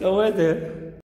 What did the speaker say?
小外头，